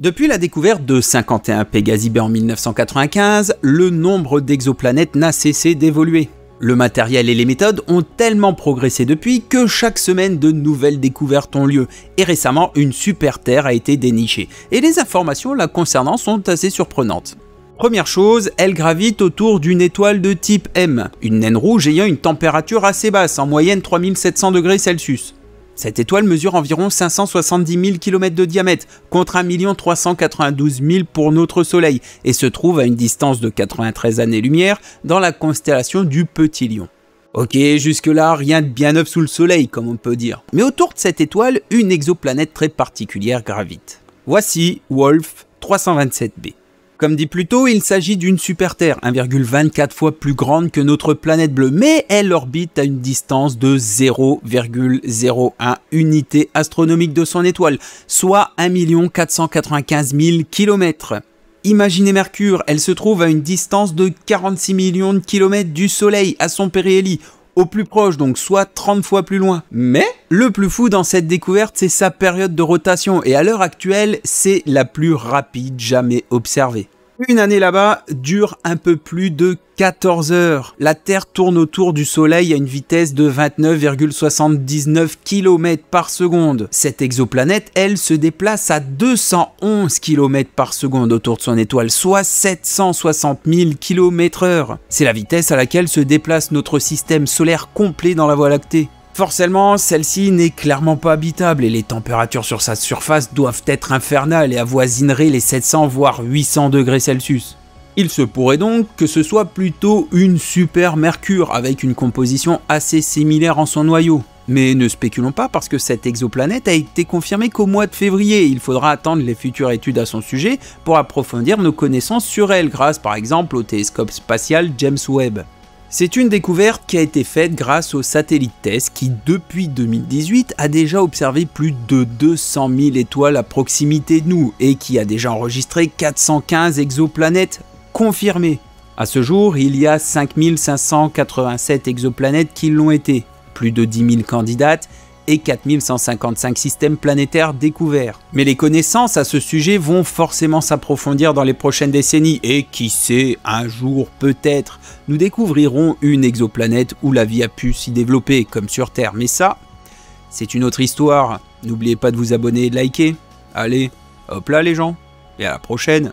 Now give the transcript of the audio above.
Depuis la découverte de 51 Pégasi B en 1995, le nombre d'exoplanètes n'a cessé d'évoluer. Le matériel et les méthodes ont tellement progressé depuis que chaque semaine de nouvelles découvertes ont lieu, et récemment une super Terre a été dénichée, et les informations la concernant sont assez surprenantes. Première chose, elle gravite autour d'une étoile de type M, une naine rouge ayant une température assez basse, en moyenne 3700 degrés Celsius. Cette étoile mesure environ 570 000 km de diamètre, contre 1 392 000 pour notre Soleil, et se trouve à une distance de 93 années-lumière dans la constellation du Petit Lion. Ok, jusque-là, rien de bien neuf sous le Soleil, comme on peut dire. Mais autour de cette étoile, une exoplanète très particulière gravite. Voici Wolf 327b. Comme dit plus tôt, il s'agit d'une super Terre, 1,24 fois plus grande que notre planète bleue, mais elle orbite à une distance de 0,01 unité astronomique de son étoile, soit 1 495 000 km. Imaginez Mercure, elle se trouve à une distance de 46 millions de kilomètres du Soleil à son périhélie, au plus proche, donc soit 30 fois plus loin. Mais le plus fou dans cette découverte, c'est sa période de rotation, et à l'heure actuelle, c'est la plus rapide jamais observée. Une année là-bas dure un peu plus de 14 heures. La Terre tourne autour du Soleil à une vitesse de 29,79 km par seconde. Cette exoplanète, elle, se déplace à 211 km par seconde autour de son étoile, soit 760 000 km heure. C'est la vitesse à laquelle se déplace notre système solaire complet dans la Voie lactée. Forcément, celle-ci n'est clairement pas habitable et les températures sur sa surface doivent être infernales et avoisineraient les 700 voire 800 degrés Celsius. Il se pourrait donc que ce soit plutôt une super Mercure avec une composition assez similaire en son noyau. Mais ne spéculons pas parce que cette exoplanète a été confirmée qu'au mois de février. Il faudra attendre les futures études à son sujet pour approfondir nos connaissances sur elle grâce par exemple au télescope spatial James Webb. C'est une découverte qui a été faite grâce au satellite TESS qui, depuis 2018, a déjà observé plus de 200 000 étoiles à proximité de nous et qui a déjà enregistré 415 exoplanètes confirmées. À ce jour, il y a 5587 exoplanètes qui l'ont été, plus de 10 000 candidates et 4155 systèmes planétaires découverts. Mais les connaissances à ce sujet vont forcément s'approfondir dans les prochaines décennies et qui sait, un jour peut-être, nous découvrirons une exoplanète où la vie a pu s'y développer comme sur Terre. Mais ça, c'est une autre histoire. N'oubliez pas de vous abonner et de liker. Allez, hop là les gens, et à la prochaine